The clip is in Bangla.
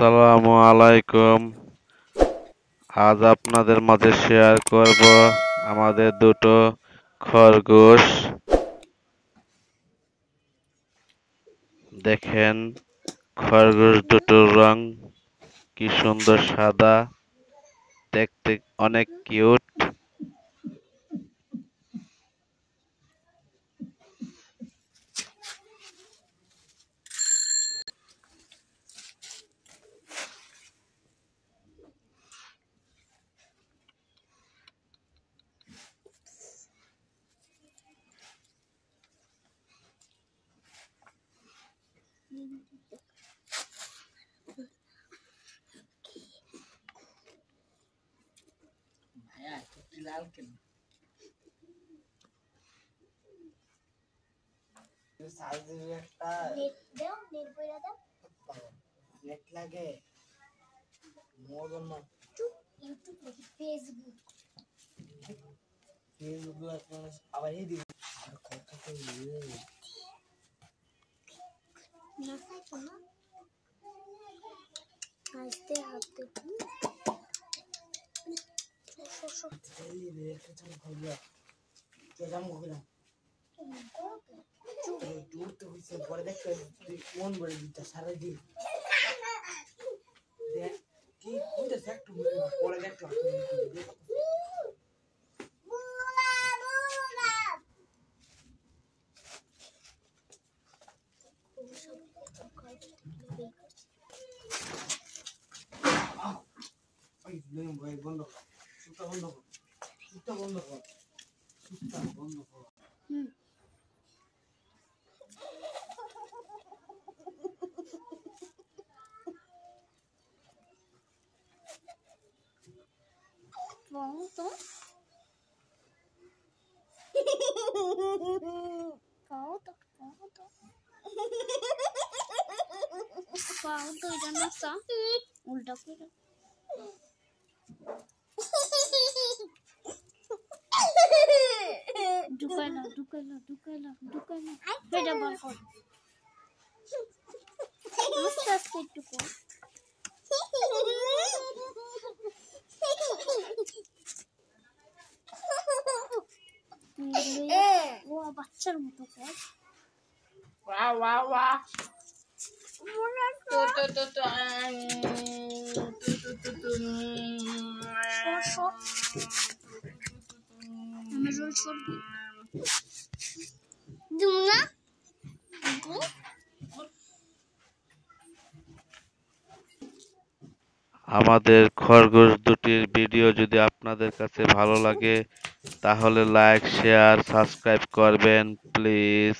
আসসালামু আলাইকুম। আজ আপনাদের মাঝে শেয়ার করব আমাদের দুটো খরগোশ। দেখেন, খরগোশ দুটোর রং কি সুন্দর সাদা। দেখতে অনেক কিউট লাল কেন? একটা নেট দাও নেট বইরা দাও। নেট লাগে। মোর জন্য। চুপ ইউটিউব নাকি ফেসবুক ফেসবুক মানুষ আবার এই দিবি। আর কত তো ইয়ে না খাইছো না। আস্তে হাতে এই রে একটা চাম খাইয়া কে জাম গলা দূর তো হইছে পরে দেখ মন বলে 이따 건너가. 이따 건너가. 이따 건너가. 응. 먹었어? 먹었다, 먹었다. 먹었다, 일어났어? 응. 울다, 그래. दुकला दुकला दुकला बेटा बॉल को मस्त स्केट को वो बच्चर मुतो को वाह वाह वाह तो तो तो तो तो तो तो तो Mas eu não sabia. দিম আমাদের খরগোশ দুটির ভিডিও যদি আপনাদের কাছে ভালো লাগে, তাহলে লাইক শেয়ার সাবস্ক্রাইব করবেন প্লিজ